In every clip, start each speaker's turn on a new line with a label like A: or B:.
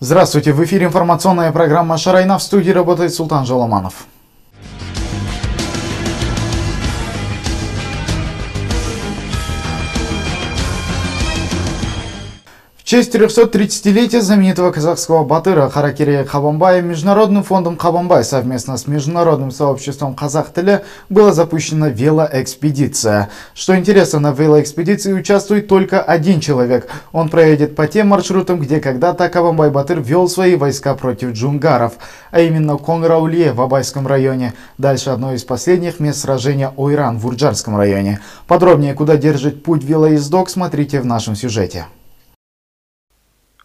A: Здравствуйте, в эфире информационная программа «Шарайна». В студии работает Султан Жаламанов. Честь 330-летия знаменитого казахского батыра Харакирея Хабамбая Международным фондом Хабамбай совместно с Международным сообществом казах была запущена велоэкспедиция. Что интересно, на велоэкспедиции участвует только один человек. Он проедет по тем маршрутам, где когда-то Хабамбай Батыр вел свои войска против джунгаров, а именно Конграулье в Абайском районе. Дальше одно из последних мест сражения Ойран в Урджарском районе. Подробнее, куда держит путь велоездок, смотрите в нашем сюжете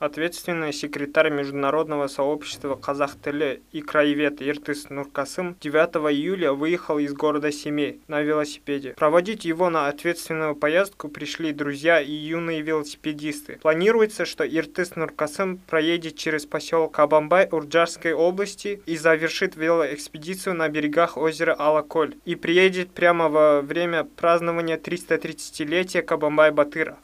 B: ответственный секретарь Международного сообщества казах тілі и краевед Иртыс Нуркасым 9 июля выехал из города Семей на велосипеде. Проводить его на ответственную поездку пришли друзья и юные велосипедисты. Планируется, что Иртыс Нуркасым проедет через поселок Абамбай Урджарской области и завершит велоэкспедицию на берегах озера Алаколь и приедет прямо во время празднования 330-летия Кабамбай-Батыра.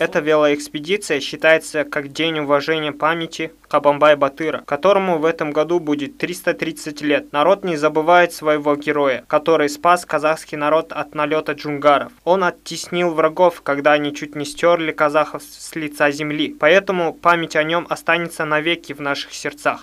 B: Эта велоэкспедиция считается как день уважения памяти Кабамбай-Батыра, которому в этом году будет 330 лет. Народ не забывает своего героя, который спас казахский народ от налета джунгаров. Он оттеснил врагов, когда они чуть не стерли казахов с лица земли. Поэтому память о нем останется навеки в наших сердцах.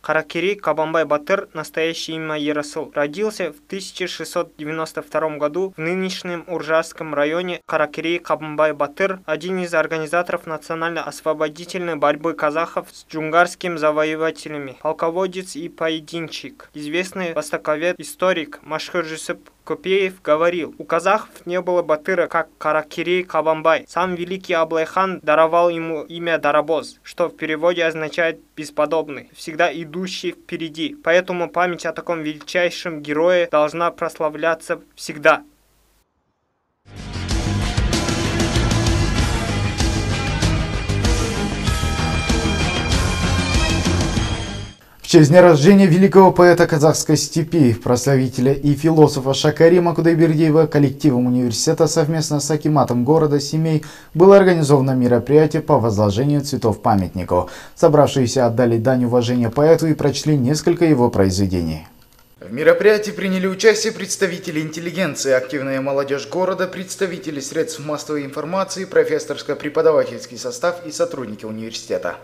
B: Каракири Кабамбай Батыр, настоящее имя Ярасыл, родился в 1692 году в нынешнем Уржарском районе Каракири Кабамбай Батыр, один из организаторов национально-освободительной борьбы казахов с джунгарскими завоевателями, полководец и поединчик, известный востоковед, историк Машхур Жусып Копеев говорил, у казахов не было батыра, как Каракирей Кабамбай. Сам великий Аблайхан даровал ему имя Дарабоз, что в переводе означает «бесподобный», всегда идущий впереди. Поэтому память о таком величайшем герое должна прославляться всегда.
A: Честь дня рождения великого поэта казахской степи, прославителя и философа Шакарима Кудайбердиева коллективом университета совместно с Акиматом города Семей было организовано мероприятие по возложению цветов памятнику. Собравшиеся отдали дань уважения поэту и прочли несколько его произведений. В мероприятии приняли участие представители интеллигенции, активная молодежь города, представители средств массовой информации, профессорско-преподавательский состав и сотрудники университета.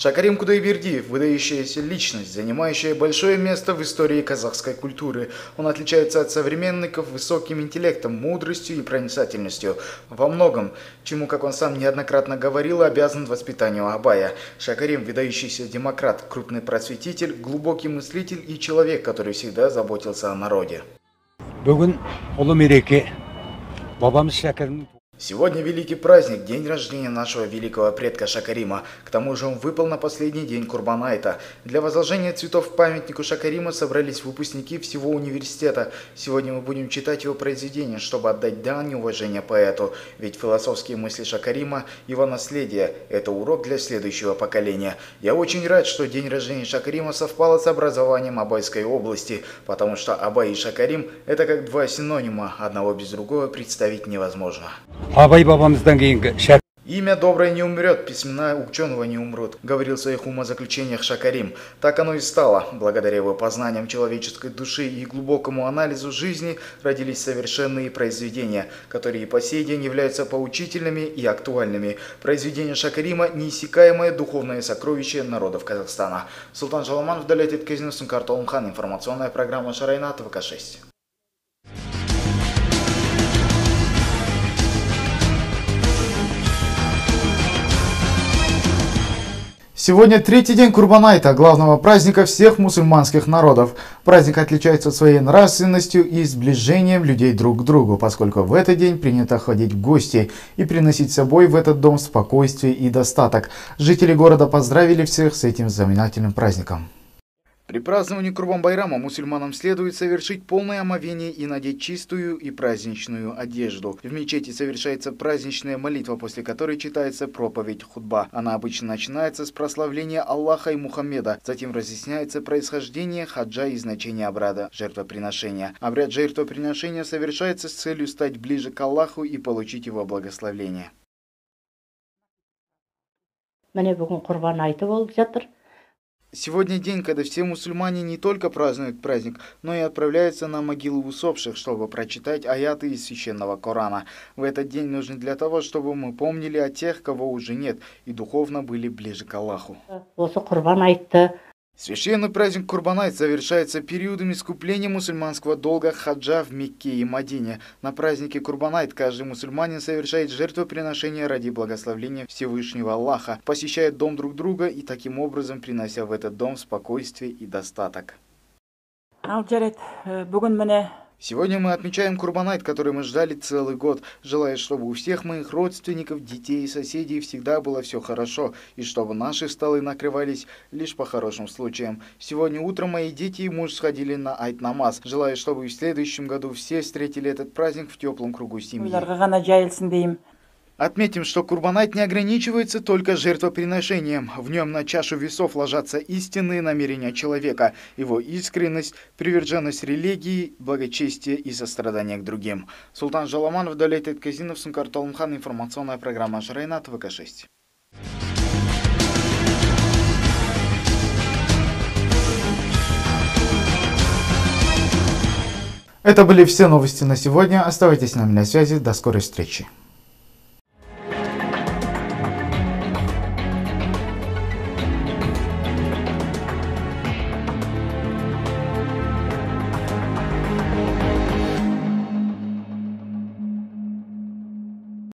A: Шакарим Кудайбердиев – выдающаяся личность, занимающая большое место в истории казахской культуры. Он отличается от современников высоким интеллектом, мудростью и проницательностью. Во многом, чему, как он сам неоднократно говорил, обязан воспитанию Абая. Шакарим – выдающийся демократ, крупный просветитель, глубокий мыслитель и человек, который всегда заботился о народе. Бүгін ұлы мереке бабамыз шәкәрімнің Сегодня великий праздник, день рождения нашего великого предка Шакарима. К тому же он выпал на последний день Курбанайта. Для возложения цветов памятнику Шакарима собрались выпускники всего университета. Сегодня мы будем читать его произведения, чтобы отдать дань уважения поэту. Ведь философские мысли Шакарима, его наследие – это урок для следующего поколения. Я очень рад, что день рождения Шакарима совпало с образованием Абайской области, потому что Абай и Шакарим – это как два синонима, одного без другого представить невозможно.
C: Абай бабамыздан кейінгі
A: Имя доброе не умрет, письмена ученого не умрут, говорил в своих умозаключениях Шакарим. Так оно и стало. Благодаря его познаниям человеческой души и глубокому анализу жизни родились совершенные произведения, которые по сей день являются поучительными и актуальными. Произведение Шакарима – неиссякаемое духовное сокровище народов Казахстана. Султан Жаламан вдали от Казинусун Картолмхан. Информационная программа Шарайна ТВК-6. Сегодня третий день Курбанайта, главного праздника всех мусульманских народов. Праздник отличается своей нравственностью и сближением людей друг к другу, поскольку в этот день принято ходить в гости и приносить с собой в этот дом спокойствие и достаток. Жители города поздравили всех с этим знаменательным праздником. При праздновании Курбан-Байрама мусульманам следует совершить полное омовение и надеть чистую и праздничную одежду. В мечети совершается праздничная молитва, после которой читается проповедь худба. Она обычно начинается с прославления Аллаха и Мухаммеда, затем разъясняется происхождение хаджа и значение обряда жертвоприношения. Обряд жертвоприношения совершается с целью стать ближе к Аллаху и получить его благословление.
D: міне бүгін құрбан айты болып жатыр
A: Сегодня день, когда все мусульмане не только празднуют праздник, но и отправляются на могилы усопших, чтобы прочитать аяты из священного Корана. В этот день нужен для того, чтобы мы помнили о тех, кого уже нет, и духовно были ближе к Аллаху. Священный праздник Курбанайт завершается периодом искупления мусульманского долга хаджа в Мекке и Мадине. На празднике Курбанайт каждый мусульманин совершает жертвоприношение ради благословления Всевышнего Аллаха, посещает дом друг друга и таким образом принося в этот дом спокойствие и достаток.
E: ал жарайды э, бүгін міне
A: Сегодня мы отмечаем Курбанайт, который мы ждали целый год, желая, чтобы у всех моих родственников, детей и соседей всегда было все хорошо, и чтобы наши столы накрывались лишь по хорошим случаям. Сегодня утром мои дети и муж сходили на Айт-Намаз, желая, чтобы в следующем году все встретили этот праздник в теплом кругу семьи. Отметим, что Курбанайт не ограничивается только жертвоприношением. В нем на чашу весов ложатся истинные намерения человека, его искренность, приверженность религии, благочестие и сострадание к другим. Султан Жаламанов, Далей Казинов, Сункар Талмхан, информационная программа Шрайна, ТВК-6. Это были все новости на сегодня. Оставайтесь с нами на связи. До скорой встречи.